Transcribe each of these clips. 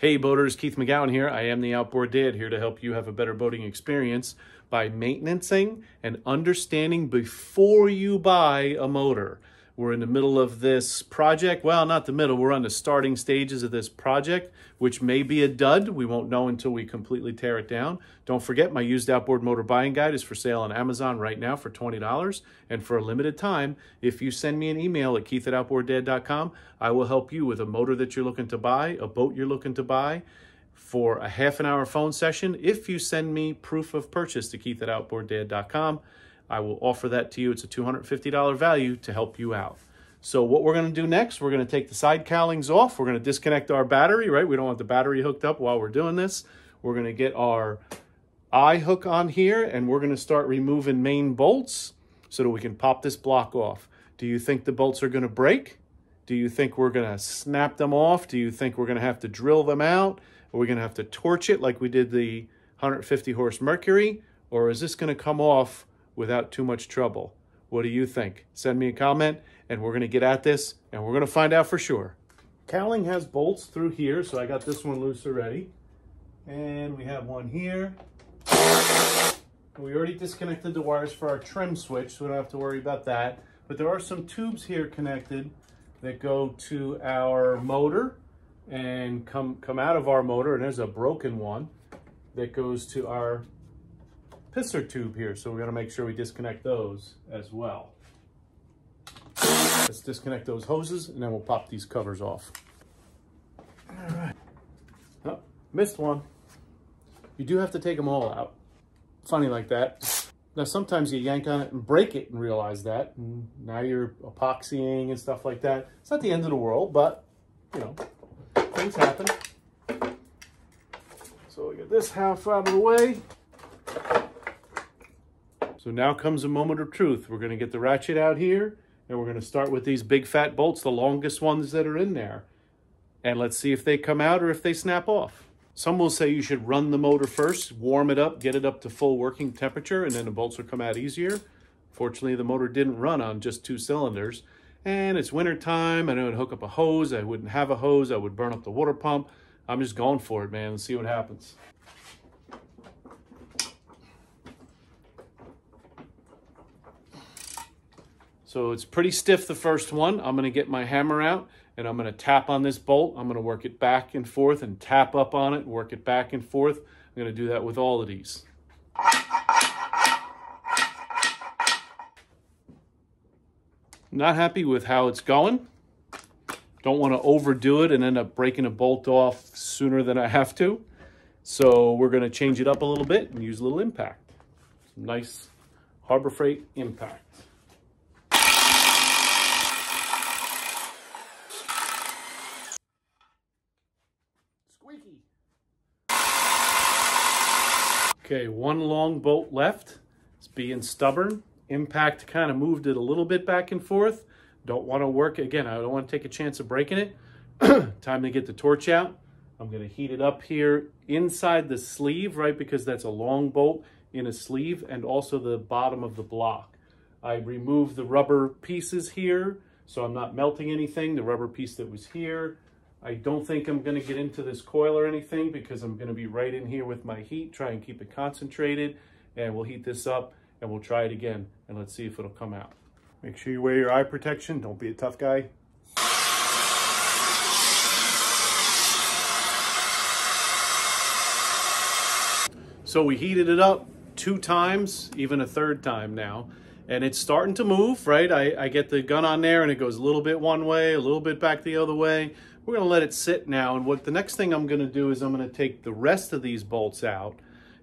Hey boaters, Keith McGowan here. I am the Outboard Dad here to help you have a better boating experience by maintaining and understanding before you buy a motor. We're in the middle of this project. Well, not the middle. We're on the starting stages of this project, which may be a dud. We won't know until we completely tear it down. Don't forget, my used outboard motor buying guide is for sale on Amazon right now for $20. And for a limited time, if you send me an email at keith I will help you with a motor that you're looking to buy, a boat you're looking to buy, for a half an hour phone session if you send me proof of purchase to keith. I will offer that to you. It's a $250 value to help you out. So what we're going to do next, we're going to take the side cowlings off. We're going to disconnect our battery, right? We don't want the battery hooked up while we're doing this. We're going to get our eye hook on here and we're going to start removing main bolts so that we can pop this block off. Do you think the bolts are going to break? Do you think we're going to snap them off? Do you think we're going to have to drill them out? Are we going to have to torch it like we did the 150 horse Mercury? Or is this going to come off without too much trouble. What do you think? Send me a comment and we're going to get at this and we're going to find out for sure. Cowling has bolts through here, so I got this one loose already. And we have one here. We already disconnected the wires for our trim switch, so we don't have to worry about that. But there are some tubes here connected that go to our motor and come, come out of our motor, and there's a broken one that goes to our pisser tube here, so we're gonna make sure we disconnect those as well. Let's disconnect those hoses and then we'll pop these covers off. All right. Oh, missed one. You do have to take them all out. Funny like that. Now, sometimes you yank on it and break it and realize that. And now you're epoxying and stuff like that. It's not the end of the world, but, you know, things happen. So we get this half out of the way. So now comes a moment of truth. We're to get the ratchet out here and we're to start with these big fat bolts, the longest ones that are in there. And let's see if they come out or if they snap off. Some will say you should run the motor first, warm it up, get it up to full working temperature, and then the bolts will come out easier. Fortunately, the motor didn't run on just two cylinders. And it's winter time, and I would hook up a hose. I wouldn't have a hose. I would burn up the water pump. I'm just going for it, man, and see what happens. So it's pretty stiff, the first one. I'm gonna get my hammer out and I'm gonna tap on this bolt. I'm gonna work it back and forth and tap up on it, work it back and forth. I'm gonna do that with all of these. Not happy with how it's going. Don't want to overdo it and end up breaking a bolt off sooner than I have to. So we're going to change it up a little bit and use a little impact. Some nice Harbor Freight impact. Okay, one long bolt left. It's being stubborn. Impact kind of moved it a little bit back and forth. Don't want to work, again, I don't want to take a chance of breaking it. Time to get the torch out. I'm going to heat it up here inside the sleeve, right, because that's a long bolt in a sleeve and also the bottom of the block. I removed the rubber pieces here, so I'm not melting anything. The rubber piece that was here, I don't think I'm going to get into this coil or anything because I'm going to be right in here with my heat, try and keep it concentrated, and we'll heat this up and we'll try it again and let's see if it'll come out. Make sure you wear your eye protection. Don't be a tough guy. So we heated it up two times, even a third time now, and it's starting to move, right? I, I get the gun on there and it goes a little bit one way, a little bit back the other way. We're gonna let it sit now. And what the next thing I'm gonna do is I'm gonna take the rest of these bolts out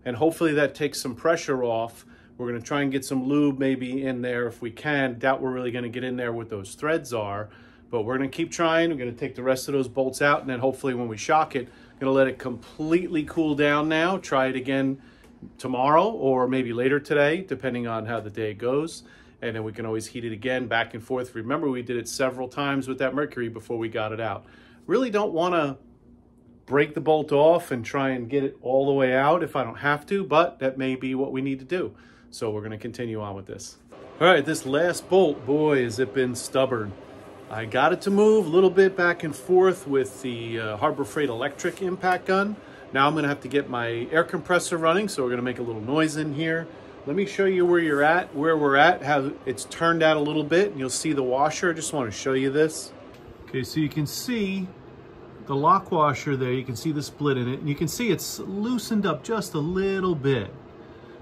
and hopefully that takes some pressure off. We're gonna try and get some lube maybe in there if we can. Doubt we're really gonna get in there what those threads are, but we're gonna keep trying. We're gonna take the rest of those bolts out and then hopefully when we shock it, I'm gonna let it completely cool down now. Try it again tomorrow or maybe later today, depending on how the day goes. And then we can always heat it again back and forth. Remember, we did it several times with that mercury before we got it out really don't want to break the bolt off and try and get it all the way out if I don't have to, but that may be what we need to do. So we're going to continue on with this. All right, this last bolt, boy, has it been stubborn. I got it to move a little bit back and forth with the uh, Harbor Freight electric impact gun. Now I'm gonna have to get my air compressor running, so we're gonna make a little noise in here. Let me show you where you're at, where we're at, how it's turned out a little bit, and you'll see the washer. I just wanna show you this. Okay, so you can see the lock washer there, you can see the split in it, and you can see it's loosened up just a little bit.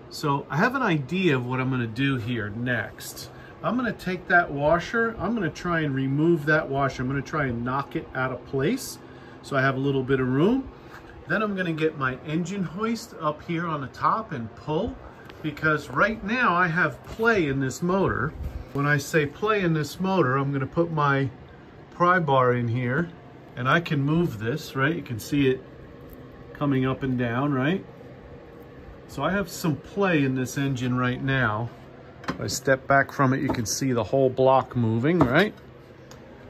So I have an idea of what I'm gonna do here next. I'm gonna take that washer, I'm gonna try and remove that washer. I'm gonna try and knock it out of place so I have a little bit of room. Then I'm gonna get my engine hoist up here on the top and pull because right now I have play in this motor. When I say play in this motor, I'm gonna put my pry bar in here and I can move this, right? You can see it coming up and down, right? So I have some play in this engine right now. If I step back from it, you can see the whole block moving, right?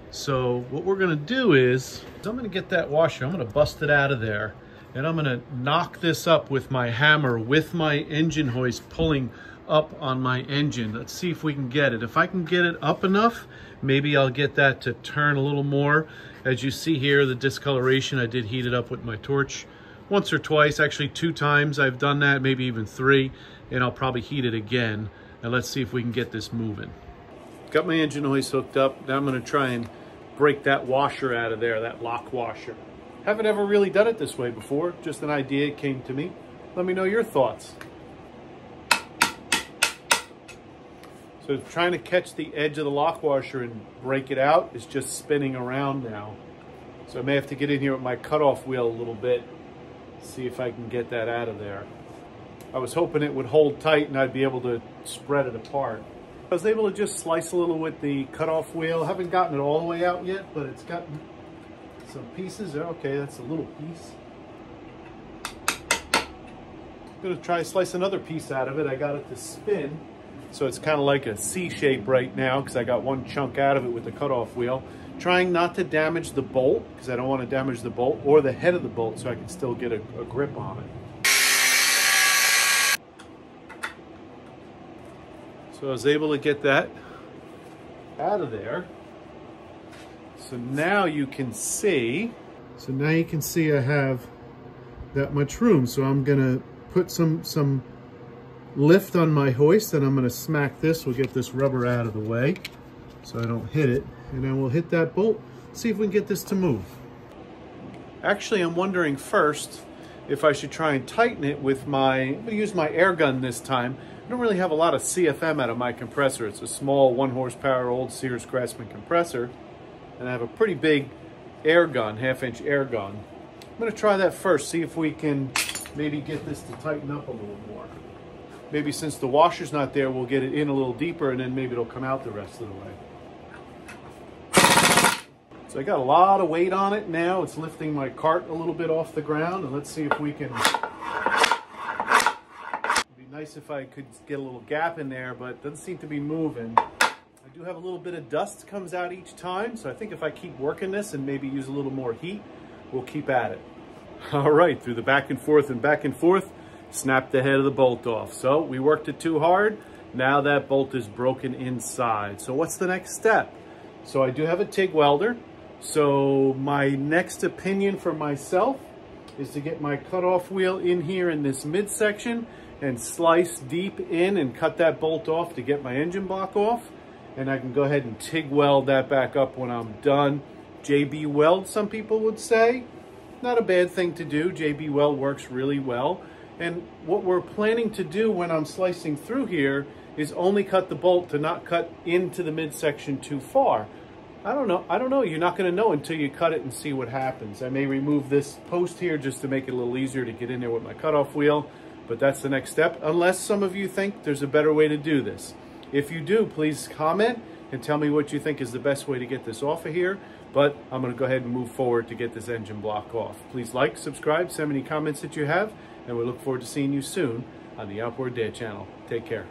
So what we're gonna do is, I'm gonna get that washer, I'm gonna bust it out of there, and I'm gonna knock this up with my hammer with my engine hoist pulling up on my engine. Let's see if we can get it. If I can get it up enough, maybe I'll get that to turn a little more. As you see here, the discoloration, I did heat it up with my torch once or twice, actually two times I've done that, maybe even three, and I'll probably heat it again. And let's see if we can get this moving. Got my engine hoist hooked up. Now I'm gonna try and break that washer out of there, that lock washer. Haven't ever really done it this way before. Just an idea came to me. Let me know your thoughts. So trying to catch the edge of the lock washer and break it out is just spinning around now. So I may have to get in here with my cutoff wheel a little bit, see if I can get that out of there. I was hoping it would hold tight and I'd be able to spread it apart. I was able to just slice a little with the cutoff wheel. Haven't gotten it all the way out yet, but it's got some pieces. Okay, that's a little piece. I'm gonna try to slice another piece out of it. I got it to spin. So it's kind of like a C shape right now because I got one chunk out of it with the cutoff wheel. Trying not to damage the bolt because I don't want to damage the bolt or the head of the bolt so I can still get a, a grip on it. So I was able to get that out of there. So now you can see, so now you can see I have that much room. So I'm gonna put some, some lift on my hoist and I'm gonna smack this. We'll get this rubber out of the way so I don't hit it. And then we'll hit that bolt, see if we can get this to move. Actually, I'm wondering first if I should try and tighten it with my, gonna use my air gun this time. I don't really have a lot of CFM out of my compressor. It's a small one horsepower old Sears Craftsman compressor. And I have a pretty big air gun, half inch air gun. I'm gonna try that first, see if we can maybe get this to tighten up a little more. Maybe since the washer's not there, we'll get it in a little deeper and then maybe it'll come out the rest of the way. So I got a lot of weight on it now. It's lifting my cart a little bit off the ground and let's see if we can Be nice if I could get a little gap in there, but it doesn't seem to be moving. I do have a little bit of dust comes out each time, so I think if I keep working this and maybe use a little more heat, we'll keep at it. All right, through the back and forth and back and forth, snapped the head of the bolt off. So we worked it too hard. Now that bolt is broken inside. So what's the next step? So I do have a TIG welder. So my next opinion for myself is to get my cutoff wheel in here in this midsection and slice deep in and cut that bolt off to get my engine block off. And I can go ahead and TIG weld that back up when I'm done. JB Weld, some people would say. Not a bad thing to do. JB Weld works really well. And what we're planning to do when I'm slicing through here is only cut the bolt to not cut into the midsection too far. I don't know. I don't know. You're not going to know until you cut it and see what happens. I may remove this post here just to make it a little easier to get in there with my cutoff wheel. But that's the next step, unless some of you think there's a better way to do this. If you do, please comment and tell me what you think is the best way to get this off of here. But I'm gonna go ahead and move forward to get this engine block off. Please like, subscribe, send me any comments that you have, and we look forward to seeing you soon on the Outboard Dad channel. Take care.